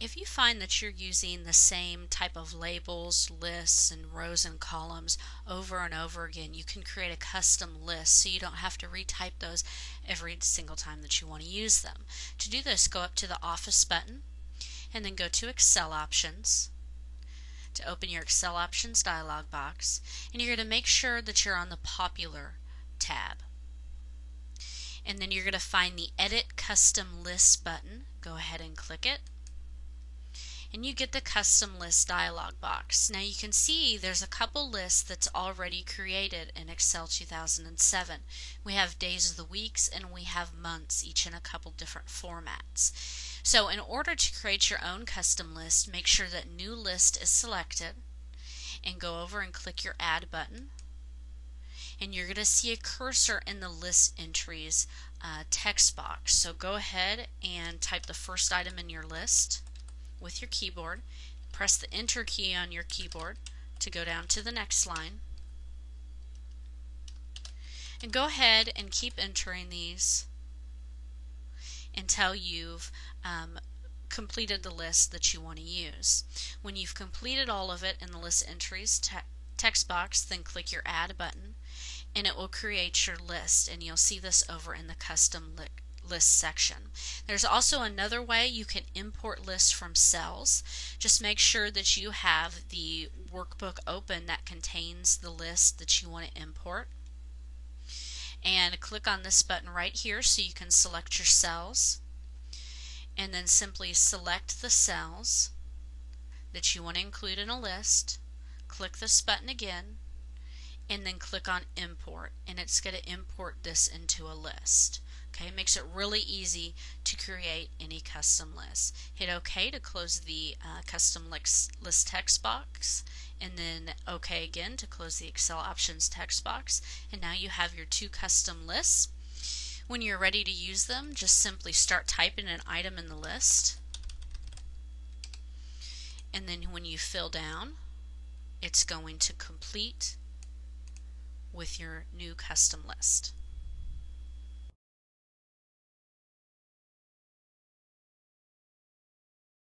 If you find that you're using the same type of labels, lists, and rows and columns over and over again, you can create a custom list so you don't have to retype those every single time that you want to use them. To do this, go up to the Office button and then go to Excel Options to open your Excel Options dialog box and you're going to make sure that you're on the Popular tab. And then you're going to find the Edit Custom List button. Go ahead and click it and you get the custom list dialog box. Now you can see there's a couple lists that's already created in Excel 2007. We have days of the weeks and we have months, each in a couple different formats. So in order to create your own custom list, make sure that new list is selected and go over and click your add button and you're going to see a cursor in the list entries uh, text box. So go ahead and type the first item in your list with your keyboard. Press the enter key on your keyboard to go down to the next line. And go ahead and keep entering these until you've um, completed the list that you want to use. When you've completed all of it in the list entries te text box, then click your add button and it will create your list and you'll see this over in the custom list section. There's also another way you can import lists from cells. Just make sure that you have the workbook open that contains the list that you want to import. And click on this button right here so you can select your cells. And then simply select the cells that you want to include in a list. Click this button again and then click on import and it's going to import this into a list. Okay, it makes it really easy to create any custom list. Hit OK to close the uh, custom list text box and then OK again to close the Excel options text box and now you have your two custom lists. When you're ready to use them, just simply start typing an item in the list and then when you fill down, it's going to complete with your new custom list.